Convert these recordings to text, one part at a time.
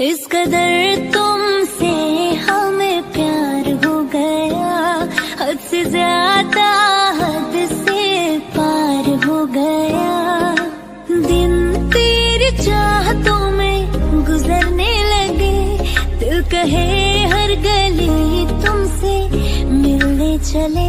इस कदर तुमसे हमें प्यार हो गया, हद से ज़्यादा हद से पार हो गया। दिन तेरी चाहतों में गुजरने लगे, दिल कहे हर गली तुमसे मिलने चले।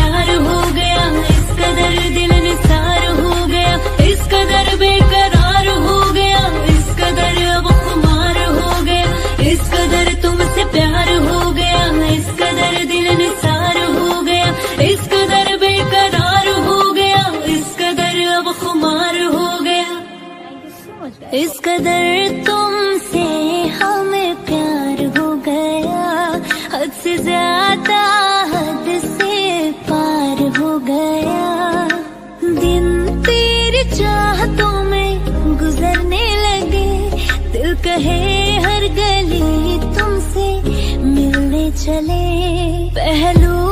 इस कदर तुमसे हमें प्यार हो गया। हद से ज़्यादा हद से पार हो गया। दिन तेरे चाहतों में गुजरने लगे। दिल कहे हर गली तुमसे मिलने चले। पहलू